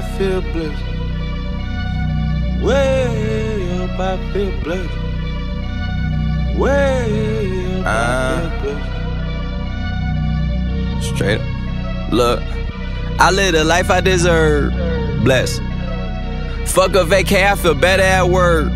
feel blessed. Way up, I feel blessed. Way up, I ah. feel blessed. Straight up. Look, I live the life I deserve. Blessed. Fuck a vacay, I feel better at work.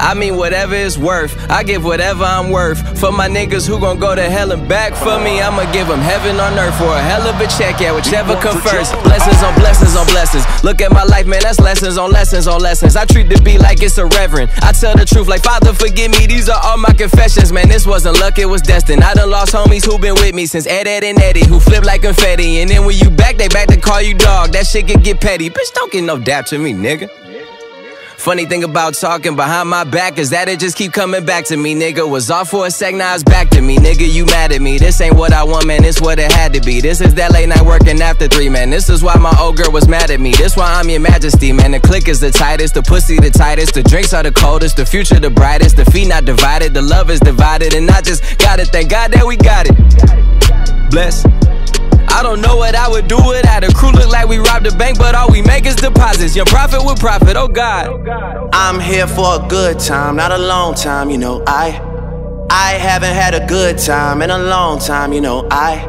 I mean, whatever it's worth. I give whatever I'm worth. For my niggas who gon' go to hell and back for me, I'ma give them heaven on earth for a hell of a check, yeah, whichever come first. Blessings on blessings on blessings. Look at my life, man, that's lessons on lessons on lessons. I treat the beat like it's a reverend. I tell the truth, like, Father, forgive me, these are all my confessions, man. This wasn't luck, it was destined. I done lost homies who been with me since Ed, Edd n Eddy, who flip like confetti. And then when you back, they back to call you dog. That shit can get petty. Bitch, don't get no dap to me, nigga. Funny thing about talking behind my back is that it just keep coming back to me, nigga. Was off for a sec, now it's back to me, nigga. You mad at me? This ain't what I want, man. This what it had to be. This is that late night working after three, man. This is why my old girl was mad at me. This why I'm your majesty, man. The click is the tightest, the pussy the tightest, the drinks are the coldest, the future the brightest, the feet not divided, the love is divided, and I just gotta thank God that we got it. Bless. I don't know what I would do without a crew. Look like we robbed a bank, but all we make is deposits. Your profit with profit, oh God. I'm here for a good time, not a long time, you know. I I haven't had a good time in a long time, you know. I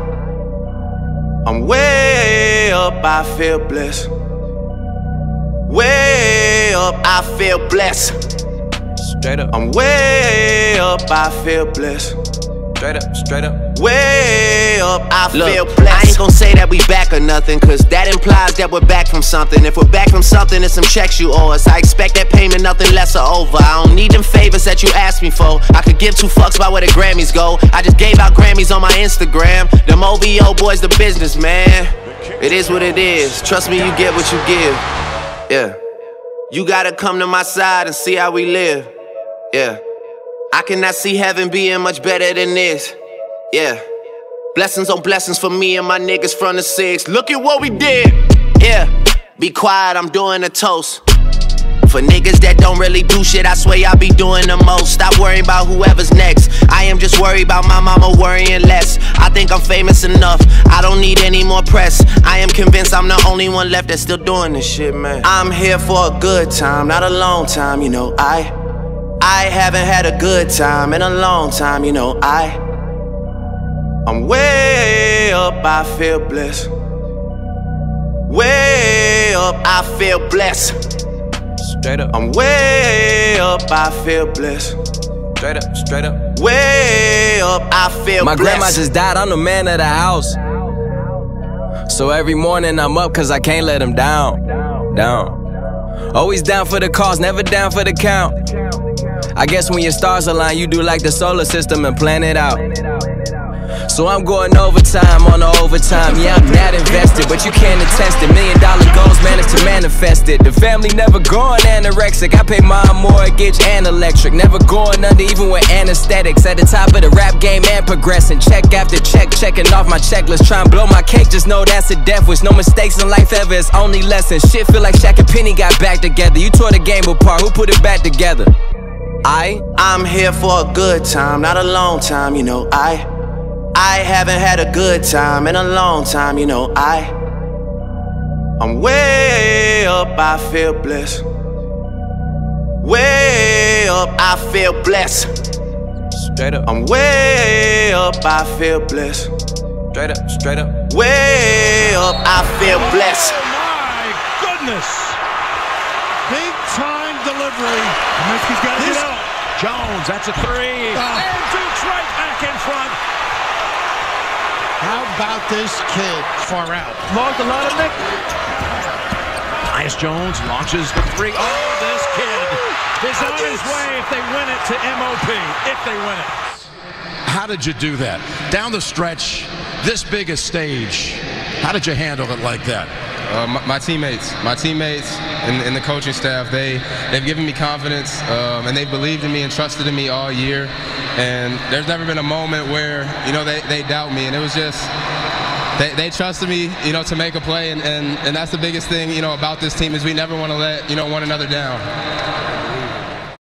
I'm way up, I feel blessed. Way up, I feel blessed. Straight up, I'm way up, I feel blessed. Straight up, straight up. Way up, I Look, feel blessed. I ain't gon' say that we back or nothing, cause that implies that we're back from something. If we're back from something, it's some checks you owe us. I expect that payment, nothing less or over. I don't need them favors that you asked me for. I could give two fucks about where the Grammys go. I just gave out Grammys on my Instagram. Them OVO boys, the business, man. It is what it is. Trust me, you get what you give. Yeah. You gotta come to my side and see how we live. Yeah. I cannot see heaven being much better than this. Yeah. Blessings on blessings for me and my niggas from the six. Look at what we did. Yeah. Be quiet, I'm doing a toast. For niggas that don't really do shit, I swear I be doing the most. Stop worrying about whoever's next. I am just worried about my mama worrying less. I think I'm famous enough. I don't need any more press. I am convinced I'm the only one left that's still doing this shit, man. I'm here for a good time, not a long time, you know. I I haven't had a good time in a long time, you know. I I'm way up, I feel blessed. Way up, I feel blessed. Straight up, I'm way up, I feel blessed. straight up, straight up. Way up, I feel My blessed. grandma just died, I'm the man of the house. So every morning I'm up cause I can't let him down. Down. Always down for the cause, never down for the count. I guess when your stars align, you do like the solar system and plan it out. So I'm going overtime on the overtime. Yeah, I'm not invested, but you can't attest it. Million dollar goals managed to manifest it. The family never going anorexic. I pay my mortgage and electric. Never going under, even with anesthetics. At the top of the rap game and progressing. Check after check, checking off my checklist. Try and blow my cake, just know that's a death wish. No mistakes in life ever, it's only lessons. Shit feel like Shaq and Penny got back together. You tore the game apart, who put it back together? I I'm here for a good time, not a long time, you know. I I haven't had a good time in a long time, you know. I I'm way up, I feel blessed. Way up, I feel blessed. straight up, I'm way up, I feel blessed. straight up, straight up. Way up, I feel blessed. Oh my goodness! Big time delivery. Kaminsky's got to get out. Jones, that's a three. Oh. And Duke's right back in front. How about this kid far out? Logged a lot of Nick. Tyus Jones launches the three. Oh, this kid is on his way if they win it to MOP. If they win it. How did you do that? Down the stretch, this big a stage. How did you handle it like that? Uh, my, my teammates, my teammates, and, and the coaching staff, they they've given me confidence, um, and they believed in me and trusted in me all year. And there's never been a moment where you know they, they doubt me, and it was just they, they trusted me, you know, to make a play, and, and, and that's the biggest thing, you know, about this team is we never want to let you know one another down.